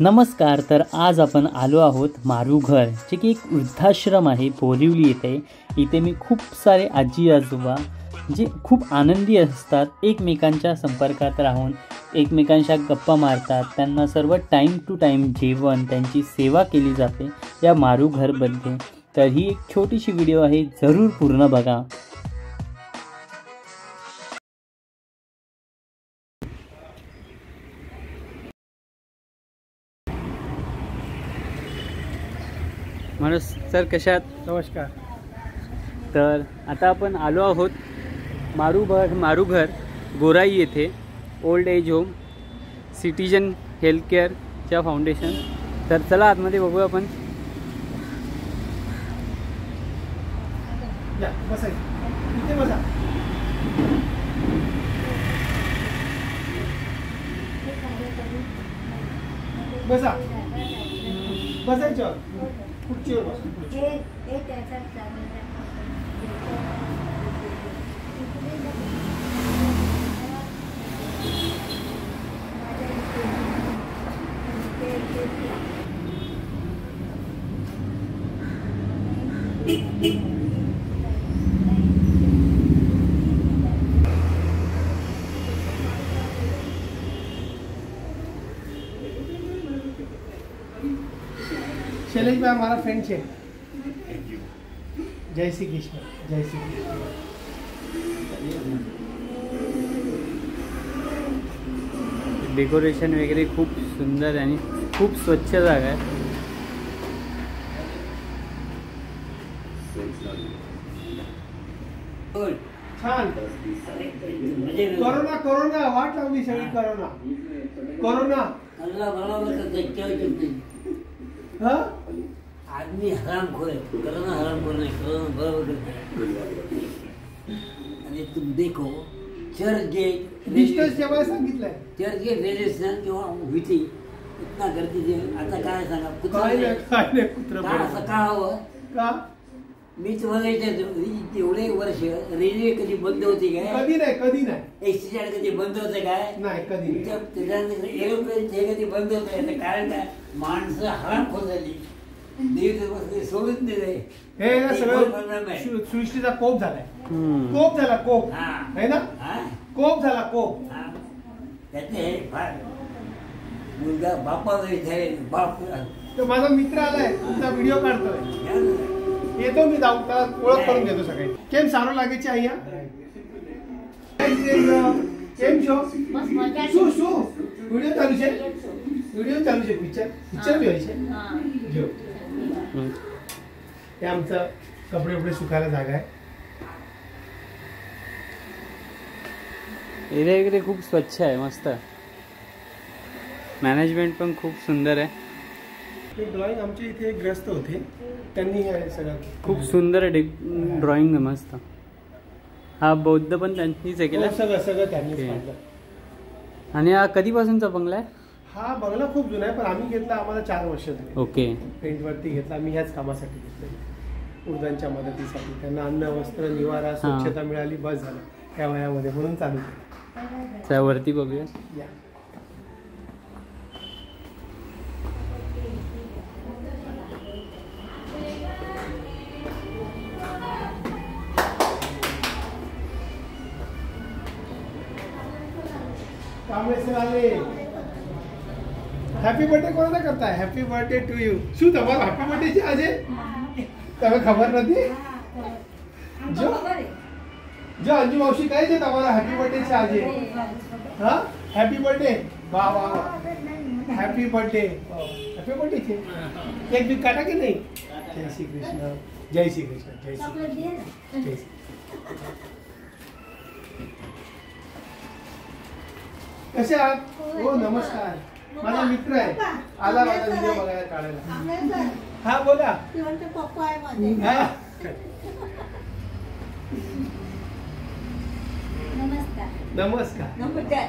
नमस्कार तर आज आपण आलो आहोत मारूघर जे की एक वृद्धाश्रम आहे बोरिवली येथे. इथे मी खूप सारे आजी आजोबा जे खूप आनंदी असतात एकमेकांच्या संपर्कात राहून एकमेकांच्या गप्पा मारतात त्यांना सर्व टाईम टू टाईम जेवण त्यांची सेवा केली जाते या मारुघरबद्दल तर ही एक छोटीशी व्हिडिओ आहे जरूर पूर्ण बघा. माणूस सर कशात? नमस्कार. तर आता आपण आलो आहोत मारूघर मारूघर गोराई येथे ओल्ड एज होम सिटीजन हेल्थकेअरच्या फाउंडेशन. तर चला आतमध्ये बघू आपण. बसा इथे. बसा बसा बसायच्यावर खुर्चीवर बसा खुर्चीवर. शैलेश भाई हमारा फ्रेंड છે જય શ્રી કૃષ્ણ જય શ્રી કૃષ્ણ डेकोरेशन वगैरे खूप सुंदर आणि खूप स्वच्छ जागा आहे छान कोरोना कोरोना वाट लावली सगळी कोरोना कोरोना आदमी हराम खोर है करना हराम खोर नहीं करना बराबर करते आणि तुम देखो चर्च गेट डिस्टन्स ठेवायला सांगितलंय। चर्च गेट रेल्वे स्टेशन जेव्हा होती इतना गर्दी आता काय सांगा? कुत्रा असं का हवं का मी तुम्हाला एवढे वर्ष रेल्वे कधी बंद होती काय? कधी नाही कधी नाही. एसटी स्टँड कधी बंद होते काय? नाही कधी त्याच्यानंतर एरोप्लेन हे कधी बंद होत? कारण काय? माणसं हरामखोर झाली. सोडूच नाही. हे सगळं सृष्टीचा कोप झालाय. कोप झाला कोप. हा. आहे ना? हा? कोप झाला कोप. हा. त्याचे हे फार मुलगा बाप. तो माझा मित्र आलाय. तुमचा व्हिडिओ काढतोय. येतो मी जाऊ त्याला ओळख करून देतो सगळे કેમ સારો લાગે છે અહીંયા કેમ છો શું શું વિડીયો ચાલુ છે વિડીયો ચાલુ છે પિક્ચર પિક્ચર બી હોય છે જો हम्म. हे आमचं कपडे वपडे सुकायला जागा आहे एरिया वगैरे खूप स्वच्छ आहे मस्त मॅनेजमेंट पण खूप सुंदर आहे ड्रॉइंग आमचे इथे एक ग्रस्त होते. त्यांनी हे सगळं खूप सुंदर आहे ड्रॉइंग आहे मस्त. हा बौद्ध पण त्यांनीच हे हो, केला सगळं सगळं त्यांनीच ओके. काढलं. आणि हा कधीपासूनचा बंगला आहे? हा बंगला खूप जुना आहे पण आम्ही घेतला आम्हाला चार वर्ष झाली. ओके. पेंटवरती घेतला आम्ही ह्याच कामासाठी घेतलं वृद्धांच्या मदतीसाठी. त्यांना अन्न वस्त्र निवारा स्वच्छता मिळाली बस झालं. त्या वयामध्ये म्हणून चालू केलं. त्यावरती बघूया. या. હેપી બર્થડે કોને કરતા હેપી બર્થડે ટુ યુ શું તમારો હેપી બર્થડે છે આજે? તમે ખબર નથી? જો. જો અંજુ માવશી કહે છે તમારો હેપી બર્થડે છે આજે. હા? હેપી બર્થડે વાહ વાહ વાહ. હેપી બર્થડે હેપી બર્થડે છે. કેક બી કાટા કે નહીં? જય શ્રી કૃષ્ણ. જય શ્રી કૃષ્ણ. જય શ્રી કૃષ્ણ. જય શ્રી कसे आहात हो नमस्कार माझा मित्र आहे आला माझा व्हिडिओ बघायला काढायला हा बोला पप्पा आहे माझे हा नमस्कार नमस्कार नमस्कार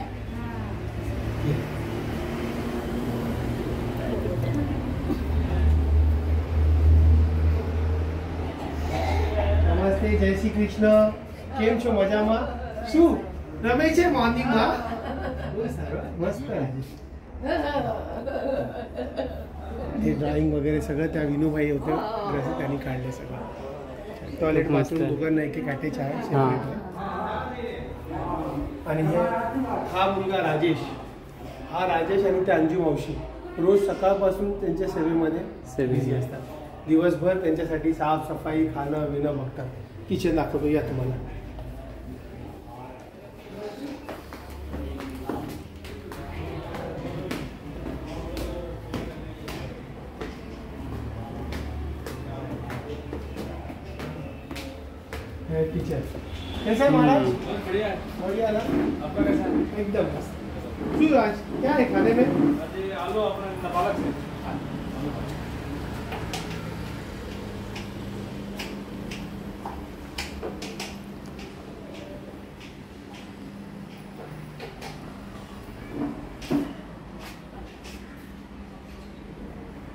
નમસ્તે જય શ્રી કૃષ્ણ કેમ છો મજામાં શું रमेश आहे मॉर्निंग ला मस्त आहे. ड्रॉइंग वगैरे सगळं त्या विनोबाई होतं. ड्रेस त्यांनी काढले सगळं. टॉयलेट बाथरूम दुकान नाही की काटे चहा आणि हा मुलगा राजेश. हा राजेश आणि त्या अंजू मावशी. रोज सकाळपासून त्यांच्या सेवेमध्ये सेवेची असतात. दिवसभर त्यांच्यासाठी साफसफाई खाणं विणं बघतात. किचन दाखवतो या तुम्हाला. हे किचन कैसा है महाराज? बढ़िया ना? एकदम मस्त. क्यों है खाने में?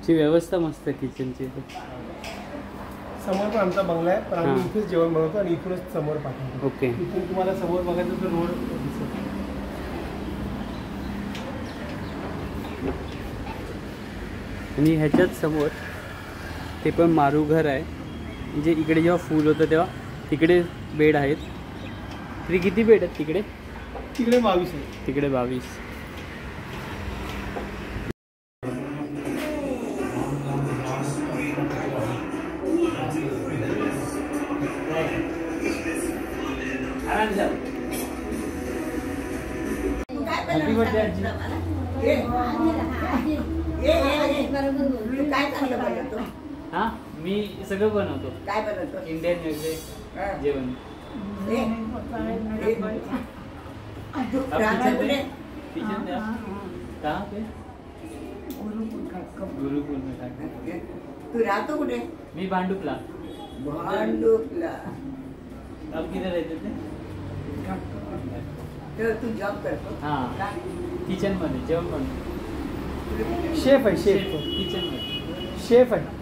ची व्यवस्था मस्त आहे किचनची समोर पण आमचा बंगला आहे पण आम्ही. इथेच जेवण बनवतो आणि इथूनच समोर पाठवतो. ओके. इथून तुम्हाला समोर बघायचं तर रोड दिसत आणि ह्याच्याच समोर ते पण मारू घर आहे. म्हणजे इकडे जेव्हा फूल होतं तेव्हा तिकडे बेड आहेत. तरी किती बेड आहेत तिकडे? तिकडे बावीस आहे. तिकडे बावीस. आजी. काय चांगलं बनवतो हा? मी सगळं बनवतो. काय बनवतो? इंडियन हा. जेवण? तू ते गुरुकुल. तू राहतो कुठे? मी भांडुपला. भांडूपला. अब किधर रहते थे? तर तू जॉब करतो हा। किचन मध्ये जेवण बनवतो शेफ आहे शेफ किचन मध्ये शेफ आहे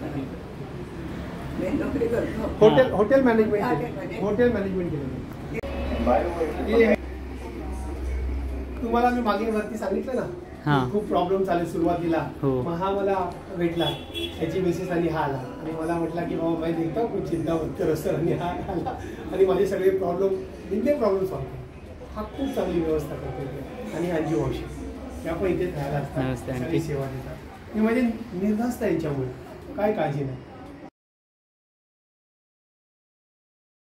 hotel hotel management hotel hotel management तुम्हारा मैं हॉटेल मॅनेजमेंट केलं तुम्हाला मी मागे वरती सांगितलं ना हा. की खूप प्रॉब्लेम चालू सुरुवातीला. हो. मग हा मला भेटला. त्याची मिसेस आणि हा आला. आणि मला म्हटला की बाबा माहिती देखता खूप चिंता कर सर आणि हा आला. आणि माझे सगळे प्रॉब्लेम इतके प्रॉब्लेम सॉल्व हा खूप चांगली व्यवस्था करतो. आणि अंजू मावशी. त्या पण इथे राहायला असतात. सेवा देतात. म्हणजे निर्धास्त यांच्यामुळे. काय काळजी नाही.